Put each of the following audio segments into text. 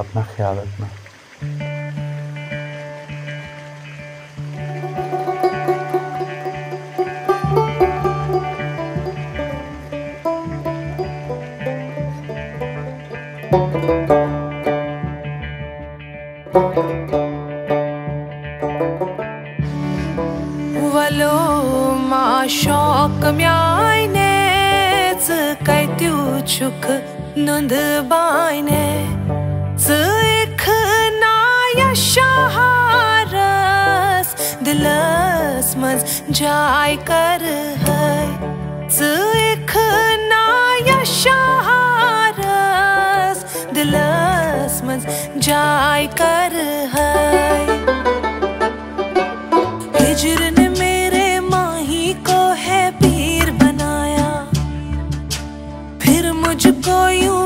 अपना ख्याल रखना। Valo जाय कर है। सुख ना यशारस दिलस मज जाय कर है। हिजर ने मेरे माही को है पीर बनाया, फिर मुझको यूँ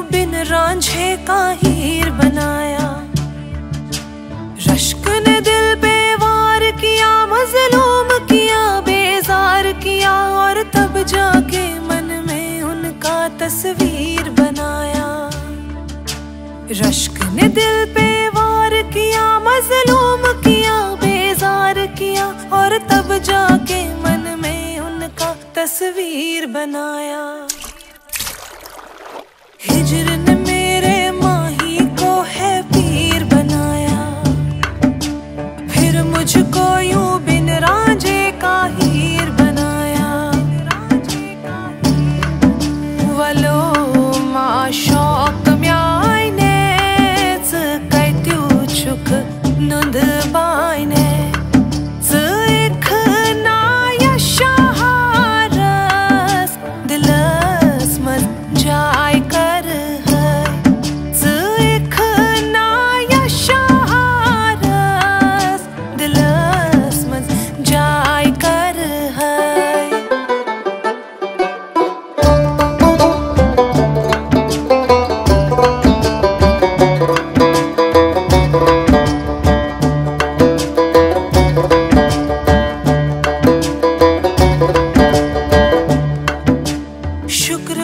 जाके मन में उनका तस्वीर बनाया। रश्क ने दिल पे वार किया, मजलूम किया, बेजार किया, और तब जाके मन में उनका तस्वीर बनाया। हिजर ने मेरे माही को है पीर बनाया। फिर मुझको यूँ बायने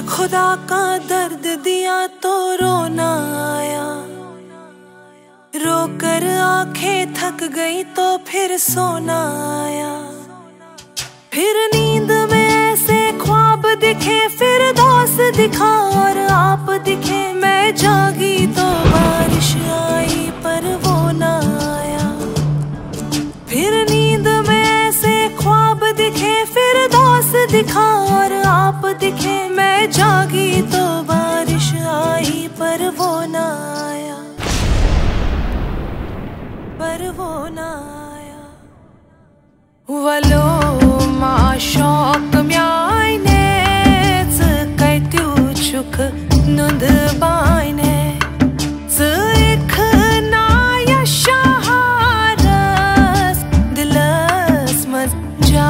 खुदा का दर्द दिया तो रोना आया। रोकर आँखें थक गई तो फिर सोना आया। फिर नींद में ऐसे ख्वाब दिखे, फिर दोस दिखा और आप दिखे। मैं जागी तो बारिश आई पर वो ना आया। फिर नींद में ऐसे ख्वाब दिखे, फिर दोस्त दिखा और आप आप दिखे, मैं जागी तो बारिश आई, पर वो ना आया। पर वो ना आया। वलो मा, शौक म्यायनेच काय त्यूचुक नोंद बायने दिलस मज्जा